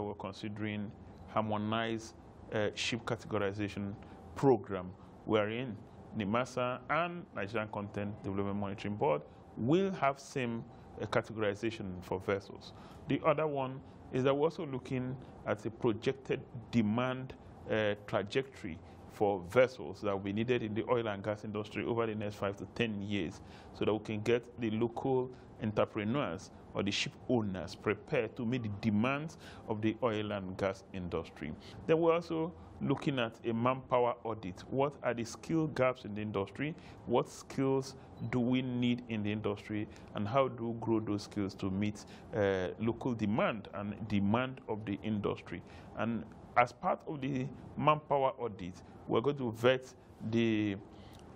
we're considering harmonized uh, ship categorization program wherein NIMASA and Nigerian Content Development Monitoring Board will have same uh, categorization for vessels. The other one is that we're also looking at a projected demand uh, trajectory for vessels that will be needed in the oil and gas industry over the next five to 10 years so that we can get the local entrepreneurs or the ship owners prepared to meet the demands of the oil and gas industry. Then we're also looking at a manpower audit. What are the skill gaps in the industry? What skills do we need in the industry? And how do we grow those skills to meet uh, local demand and demand of the industry? And as part of the manpower audit, we're going to vet the,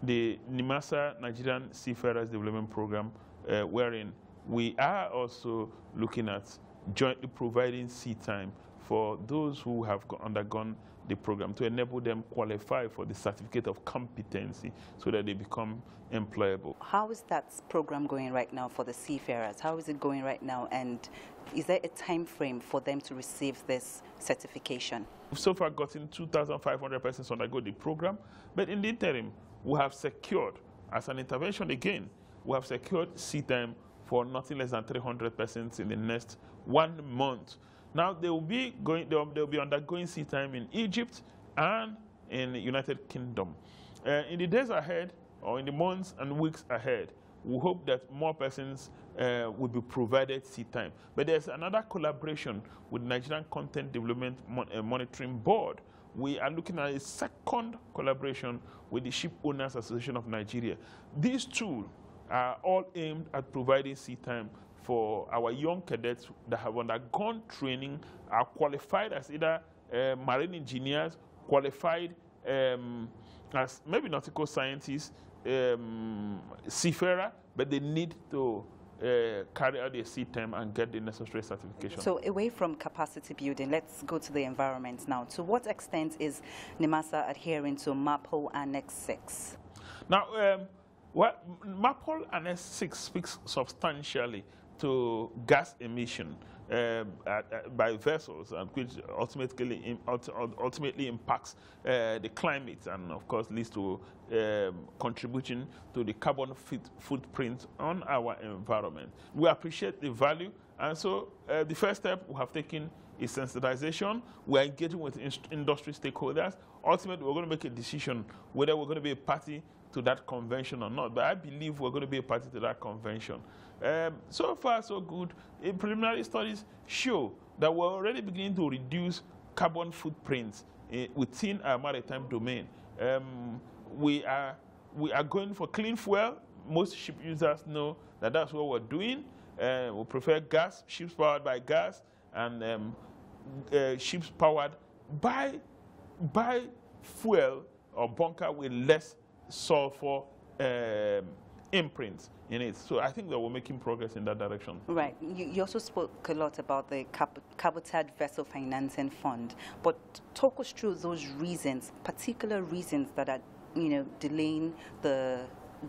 the NIMASA Nigerian Seafarers Development Program, uh, wherein we are also looking at jointly providing sea time for those who have undergone the program to enable them qualify for the certificate of competency so that they become employable. How is that program going right now for the seafarers? How is it going right now? And is there a time frame for them to receive this certification? We've so far gotten 2,500 persons undergo the program, but in the interim, we have secured, as an intervention again, we have secured sea time for nothing less than 300 persons in the next one month. Now they will be going, they will, they will be undergoing sea time in Egypt and in the United Kingdom. Uh, in the days ahead, or in the months and weeks ahead, we hope that more persons uh, will be provided sea time. But there's another collaboration with Nigerian Content Development Mon uh, Monitoring Board. We are looking at a second collaboration with the Ship Owners Association of Nigeria. These two are all aimed at providing sea time for our young cadets that have undergone training, are qualified as either uh, marine engineers, qualified um, as maybe nautical scientists, um, seafarer, but they need to uh, carry out their sea time and get the necessary certification. So away from capacity building, let's go to the environment now. To what extent is NIMASA adhering to MARPOL Annex 6? Now, um, well, MARPOL Annex 6 speaks substantially to gas emission uh, by vessels, and which ultimately ultimately impacts uh, the climate, and of course leads to um, contributing to the carbon footprint on our environment. We appreciate the value, and so uh, the first step we have taken is sensitization. We're engaging with industry stakeholders. Ultimately, we're going to make a decision whether we're going to be a party to that convention or not. But I believe we're going to be a party to that convention. Um, so far, so good. In preliminary studies show that we're already beginning to reduce carbon footprints uh, within our maritime domain. Um, we, are, we are going for clean fuel. Most ship users know that that's what we're doing. Uh, we prefer gas, ships powered by gas, and um, uh, ships powered by, by fuel or bunker with less sulfur um, imprint in it. So I think that we're making progress in that direction. Right. You, you also spoke a lot about the Cap Cabotage Vessel Financing Fund, but talk us through those reasons, particular reasons that are, you know, delaying the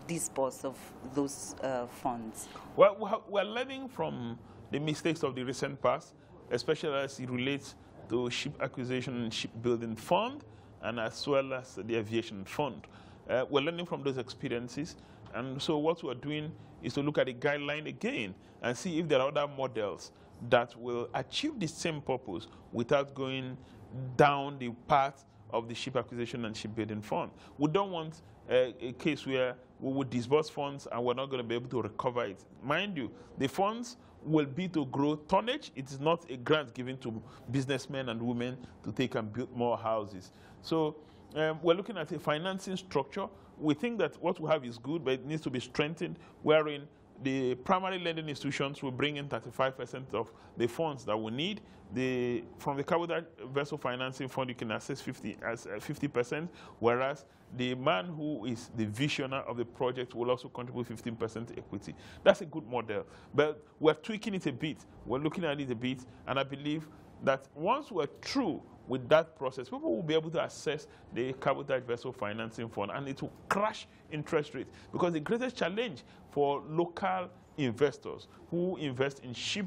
disburse of those uh, funds. Well, we're learning from the mistakes of the recent past, especially as it relates to ship acquisition and shipbuilding fund, and as well as the aviation fund. Uh, we're learning from those experiences. And so what we're doing is to look at the guideline again and see if there are other models that will achieve the same purpose without going down the path of the ship acquisition and shipbuilding fund. We don't want uh, a case where we would disburse funds and we're not going to be able to recover it. Mind you, the funds will be to grow tonnage. It is not a grant given to businessmen and women to take and build more houses. So um, we're looking at a financing structure. We think that what we have is good, but it needs to be strengthened, wherein the primary lending institutions will bring in 35% of the funds that we need. The, from the cabotage vessel financing fund, you can access 50 as 50%, uh, whereas the man who is the visionary of the project will also contribute 15% equity. That's a good model, but we're tweaking it a bit. We're looking at it a bit, and I believe that once we're through with that process, people will be able to access the cabotage vessel financing fund and it will crash interest rates because the greatest challenge for local investors who invest in ship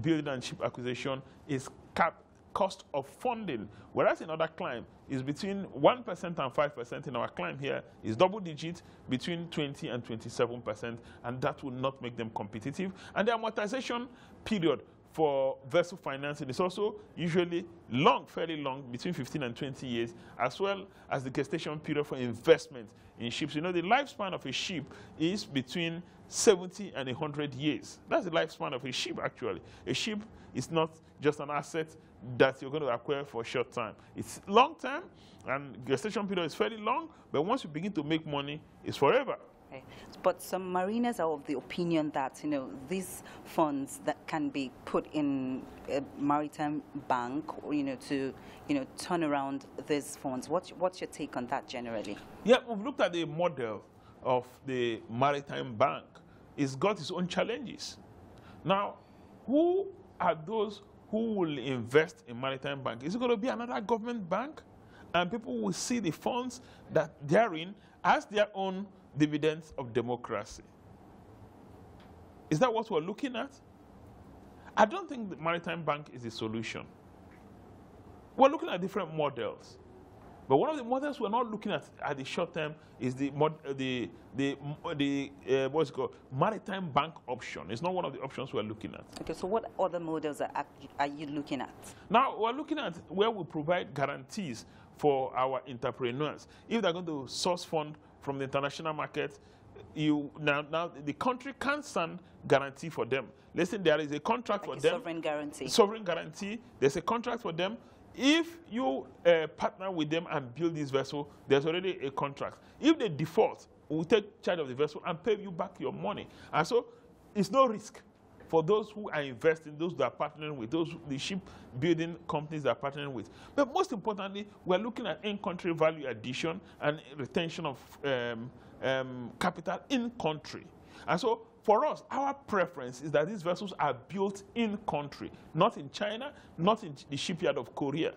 building and ship acquisition is cap cost of funding, whereas in other clime is between 1% and 5%. In our clime here is double digit between 20 and 27%, and that will not make them competitive. And the amortization period for vessel financing is also usually long, fairly long, between 15 and 20 years, as well as the gestation period for investment in ships. You know, the lifespan of a ship is between 70 and 100 years. That's the lifespan of a ship, actually. A ship is not just an asset that you're going to acquire for a short time. It's long term, and gestation period is fairly long, but once you begin to make money, it's forever. Okay. But some mariners are of the opinion that you know these funds that can be put in a maritime bank, or, you know, to you know turn around these funds. What's what's your take on that generally? Yeah, we've looked at the model of the maritime bank. It's got its own challenges. Now, who are those who will invest in maritime bank? Is it going to be another government bank? And people will see the funds that they're in as their own dividends of democracy. Is that what we're looking at? I don't think the maritime bank is the solution. We're looking at different models. But one of the models we're not looking at at the short term is the mod, uh, the the the uh, what's it called maritime bank option. It's not one of the options we're looking at. Okay, so what other models are, are you looking at? Now we're looking at where we provide guarantees for our entrepreneurs. If they're going to source fund from the international market, you now now the country can't send guarantee for them. Listen, there is a contract like for a them. Sovereign guarantee. Sovereign guarantee. There's a contract for them. If you uh, partner with them and build this vessel, there's already a contract. If they default, we'll take charge of the vessel and pay you back your money. And so it's no risk for those who are investing, those that are partnering with, those the ship building companies that are partnering with. But most importantly, we're looking at in-country value addition and retention of um, um, capital in country. And so for us, our preference is that these vessels are built in country, not in China, not in the shipyard of Korea.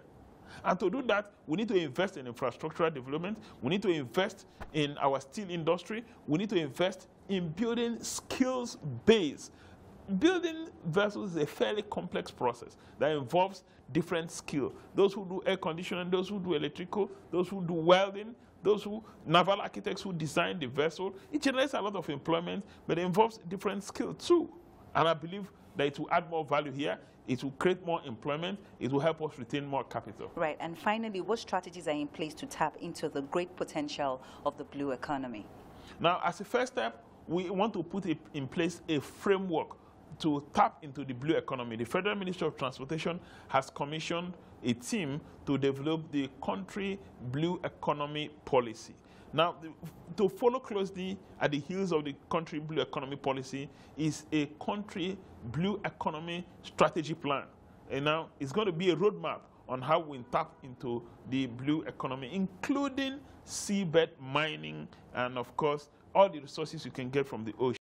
And to do that, we need to invest in infrastructural development. We need to invest in our steel industry. We need to invest in building skills base. Building vessels is a fairly complex process that involves different skill. Those who do air conditioning, those who do electrical, those who do welding, those who, naval architects who design the vessel, it generates a lot of employment, but it involves different skill too. And I believe that it will add more value here, it will create more employment, it will help us retain more capital. Right, and finally, what strategies are in place to tap into the great potential of the blue economy? Now, as a first step, we want to put in place a framework to tap into the blue economy. The Federal Ministry of Transportation has commissioned a team to develop the country blue economy policy. Now, to follow closely at the heels of the country blue economy policy is a country blue economy strategy plan. And now it's going to be a roadmap on how we tap into the blue economy, including seabed mining and, of course, all the resources you can get from the ocean.